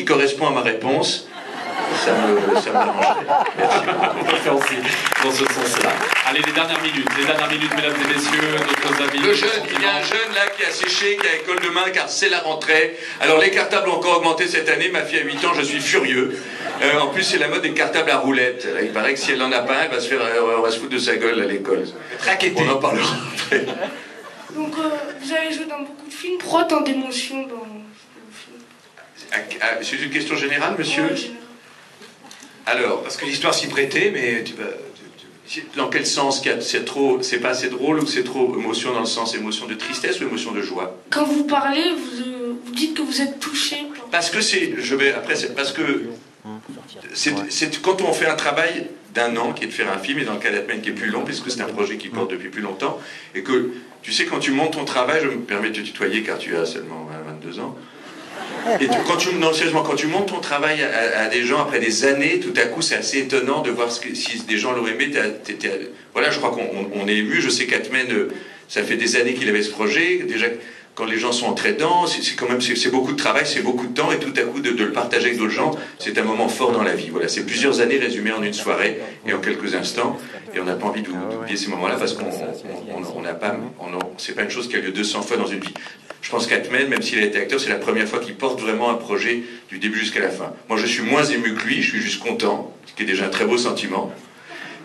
qui correspond à ma réponse, ça me, ça. Merci. dans ce sens-là. Allez, les dernières minutes, les dernières minutes, mesdames et messieurs, notre amis. Le jeune, il y a un jeune là qui a séché, qui a école demain car c'est la rentrée. Alors les cartables ont encore augmenté cette année, ma fille a 8 ans, je suis furieux. Euh, en plus c'est la mode des cartables à roulettes. Il paraît que si elle en a pas un, elle va se faire, euh, on va se foutre de sa gueule à l'école. On en parlera après. Donc, euh, vous avez joué dans beaucoup de films. Pourquoi tant d'émotions dans le film Ah, ah, C'est une question générale, monsieur. Alors, Parce que l'histoire s'y prêtait, mais tu vas. dans quel sens c'est trop, c'est pas assez drôle ou c'est trop émotion dans le sens émotion de tristesse ou émotion de joie? Quand vous parlez, vous, vous dites que vous êtes touché. par- Parce que c'est, je vais après, c'est parce que c'est, quand on fait un travail d'un an qui est de faire un film et dans le cas d'Atmen qui est plus long puisque c'est un projet qui porte depuis plus longtemps et que tu sais quand tu montes ton travail, je me permets de te tutoyer car tu as seulement 20, 22 ans. Et quand tu, non, sérieusement, quand tu montes ton travail à, des gens après des années, tout à coup, c'est assez étonnant de voir si des gens l'auraient aimé. voilà, je crois qu'on on- on est ému. Je sais qu'Atmen, euh, ça fait des années qu'il avait ce projet. Déjà, quand les gens sont entrés dedans, c'est quand même c'est beaucoup de travail, c'est beaucoup de temps, et tout à coup de, le partager avec d'autres gens, c'est un moment fort dans la vie. Voilà, c'est plusieurs années résumées en une soirée et en quelques instants, et on n'a pas envie d'ou- d'oublier ces moments-là parce qu'on on- n'a pas, c'est pas une chose qui a lieu 200 fois dans une vie. Je pense qu'Atmen, même s'il a été acteur, c'est la première fois qu'il porte vraiment un projet du début jusqu'à la fin. Moi, je suis moins ému que lui, je suis juste content, ce qui est déjà un très beau sentiment.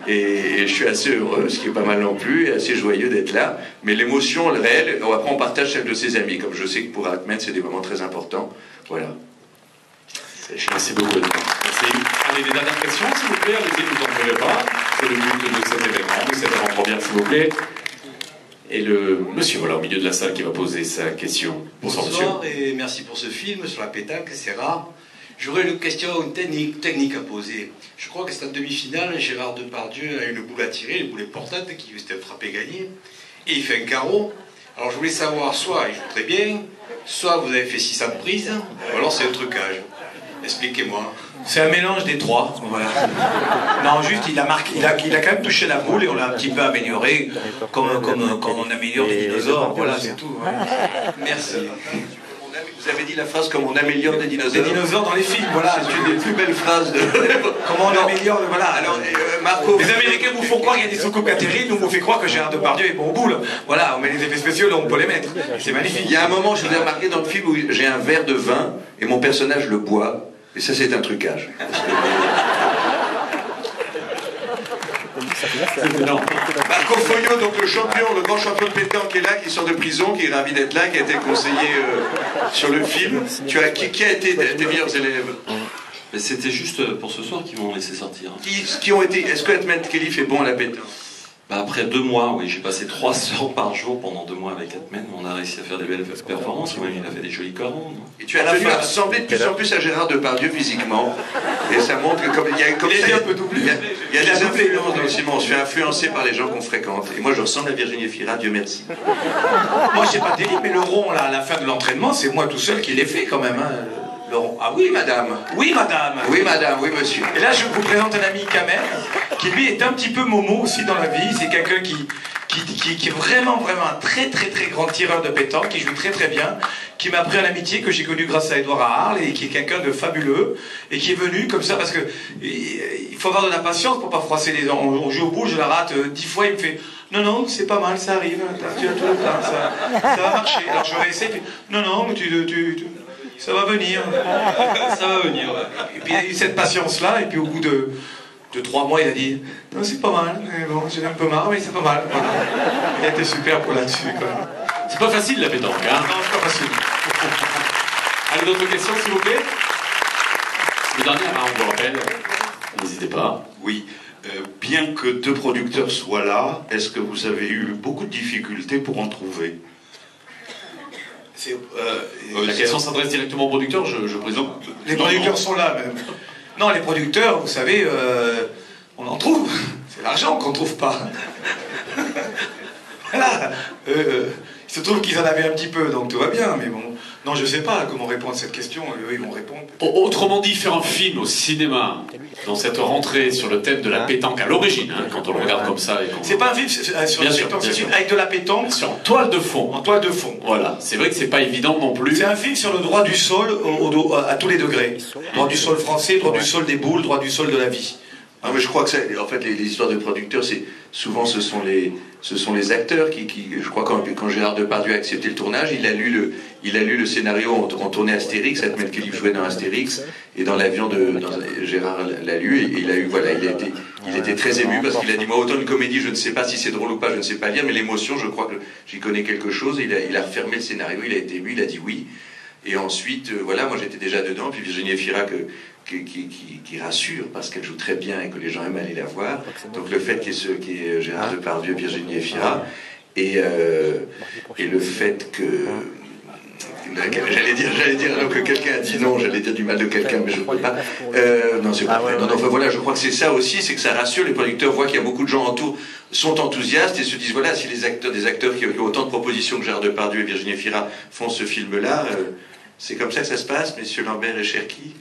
Et, et je suis assez heureux, ce qui est pas mal non plus, et assez joyeux d'être là. Mais l'émotion le réelle, oh, après on partage celle de ses amis, comme je sais que pour Atmen, c'est des moments très importants. Voilà. Merci beaucoup. Merci. Allez, les dernières questions, s'il vous plaît. Allez-y, ne vous en prenez pas. C'est le but de cet événement, de cette avant-première, s'il vous plaît. Et le monsieur, voilà, au milieu de la salle, qui va poser sa question. Bonsoir, monsieur. Bonsoir et merci pour ce film sur la pétanque, c'est rare. J'aurais une question une technique, technique à poser. Je crois que c'est en demi-finale, Gérard Depardieu a une boule à tirer, une boule portante qui s'était frappé gagner, et il fait un carreau. Alors je voulais savoir, soit il joue très bien, soit vous avez fait 600 prises, ou alors c'est un trucage. Expliquez-moi. C'est un mélange des trois. Voilà. Non, juste, il a, marqué, il, a, il a quand même touché la boule et on l'a un petit peu amélioré, comme, comme, comme on améliore des dinosaures. Voilà, c'est tout. Merci. Vous avez dit la phrase comme on améliore des Des dinosaures. dinosaures dans les films, voilà. C'est une des plus belles phrases de. Comment on améliore, voilà. Alors, euh, Marco. Les Américains vous font croire qu'il y a des soucoupes latérales, nous vous fait croire que Gérard Depardieu est bon boule. Voilà, on met les effets spéciaux, là on peut les mettre. C'est magnifique. Il y a un moment, je vous ai remarqué dans le film où j'ai un verre de vin et mon personnage le boit. Et ça, c'est un trucage. Non. Marco Foglio, donc le champion, le grand champion de pétanque qui est là, qui sort de prison, qui est ravi d'être là, qui a été conseillé euh, sur le film. Tu as, qui, qui a été tes meilleurs élèves? C'était juste pour ce soir qu'ils m'ont laissé sortir. qui, qui ont été Est-ce que Edmund Kelly est bon à la pétanque? Bah, après deux mois, oui, j'ai passé trois heures par jour pendant deux mois avec Atmen. On a réussi à faire des belles performances. Même il a fait des jolis corons. Et tu as tenu à ressembler de plus en plus à Gérard Depardieu physiquement. Et ça montre que comme il y a comme Il ça, un peu doublé. Il y a, il y a des influences dans cinéma. On se fait influencer par les gens qu'on fréquente. Et moi, je ressemble à Virginie Fira, Dieu merci. Moi j'ai pas délit, mais le rond là, à la fin de l'entraînement, c'est moi tout seul qui l'ai fait quand même. Hein, Ah oui, Madame. oui madame. Oui, madame. Oui, monsieur. Et là, je vous présente un ami Kamel, qui lui est un petit peu Momo aussi dans la vie. C'est quelqu'un qui, qui, qui, qui est vraiment, vraiment un très, très, très grand tireur de pétanque, qui joue très, très bien, qui m'a pris en amitié, que j'ai connu grâce à Edouard Arles, et qui est quelqu'un de fabuleux, et qui est venu comme ça, parce que il faut avoir de la patience pour pas froisser les gens. On, on joue au bout, je la rate euh, dix fois, il me fait non, non, c'est pas mal, ça arrive, tu as tout le temps, ça, ça va marcher. Alors je réessaye, puis non, non, mais tu, tu, tu- ça va venir. Ça va venir. Et puis il a eu cette patience-là, et puis au bout de, de trois mois, il a dit Non, c'est pas mal, bon, j'ai un peu marre, mais c'est pas mal. Voilà. Il a été super pour là-dessus. C'est pas facile, la pétanque, hein Non, c'est pas facile. Allez, d'autres questions, s'il vous plaît? Le dernier, hein, on vous rappelle. N'hésitez pas. Oui. Euh, bien que deux producteurs soient là, est-ce que vous avez eu beaucoup de difficultés pour en trouver? Euh, La question s'adresse directement au producteur, je, je présume. les producteurs sont là, même. Non, les producteurs, vous savez, euh, on en trouve. C'est l'argent qu'on trouve pas. voilà. Euh, il se trouve qu'ils en avaient un petit peu, donc tout va bien, mais bon. Non, je sais pas comment répondre à cette question. Eux, ils vont répondre. Autrement dit, faire un film au cinéma, dans cette rentrée sur le thème de la pétanque à l'origine, hein, quand on le regarde comme ça. C'est pas un film c'est- c'est- sur Bien la sûr, pétanque, bien c'est un sûr. film avec de la pétanque Sur toile de fond. en toile de fond. Voilà, c'est vrai que c'est pas évident non plus. C'est un film sur le droit du sol au- au- à tous les degrés. Droit du sol français, droit du sol des boules, droit du sol de la vie. Ah, mais je crois que ça, en fait, les, les histoires de producteurs, c'est souvent ce sont les, ce sont les acteurs qui, qui- je crois quand, quand Gérard Depardieu a accepté le tournage, il a lu le, il a lu le scénario, on, on tournait Astérix, Atmen Kelly jouait dans Astérix, et dans l'avion de, dans- Gérard l'a lu et il a eu, voilà, il a été, il était très ému parce qu'il a dit moi autant une comédie, je ne sais pas si c'est drôle ou pas, je ne sais pas lire, mais l'émotion, je crois que j'y connais quelque chose. Il a, il a refermé le scénario, il a été ému, il a dit oui. Et ensuite, euh, voilà, moi j'étais déjà dedans, puis Virginie Efira que- qui, qui, qui- qui rassure parce qu'elle joue très bien et que les gens aiment aller la voir. Donc le fait qu'il y ait, ce, y ait Gérard Depardieu, Virginie Efira, et, euh, et le fait que... J'allais dire, j'allais dire alors que quelqu'un a dit non, j'allais dire du mal de quelqu'un, mais je ne peux pas. Euh, non, c'est pas vrai. Non, non, enfin, voilà, je crois que c'est ça aussi, c'est que ça rassure les producteurs, voient qu'il y a beaucoup de gens autour, sont enthousiastes et se disent voilà, si les acteurs, des acteurs qui ont, autant de propositions que Gérard Depardieu et Virginie Efira font ce film-là, euh, c'est comme ça que ça se passe, messieurs Lambert et Cherki?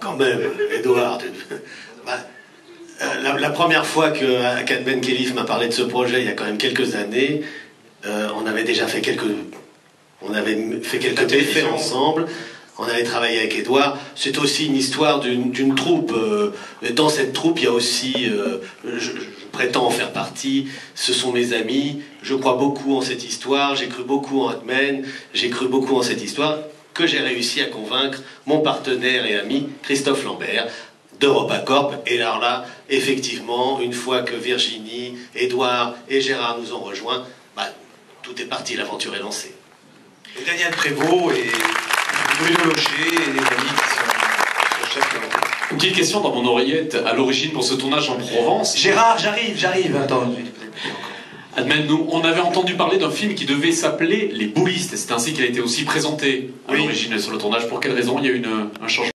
Quand même, Edouard. bah, euh, la, la première fois que Akad Ben Khelif m'a parlé de ce projet, il y a quand même quelques années, euh, on avait déjà fait quelques, on avait fait quelques ensemble. On avait travaillé avec Edouard. C'est aussi une histoire d'une troupe. euh, dans cette troupe, il y a aussi, euh, je, prétends en faire partie. Ce sont mes amis. Je crois beaucoup en cette histoire. J'ai cru beaucoup en Hatman. J'ai cru beaucoup en cette histoire que j'ai réussi à convaincre mon partenaire et ami Christophe Lambert d'EuropaCorp. Et alors là, effectivement, une fois que Virginie, Édouard et Gérard nous ont rejoints, bah, tout est parti, l'aventure est lancée. Et Daniel Prévost et Bruno et les amis qui sont sur chaque. Une petite question dans mon oreillette à l'origine pour ce tournage en Provence. Gérard, j'arrive, j'arrive. Attends. Admène, nous, on avait entendu parler d'un film qui devait s'appeler Les Boulistes. C'est ainsi qu'il a été aussi présenté à Oui. l'origine sur le tournage. Pour quelle raison il y a eu une- un changement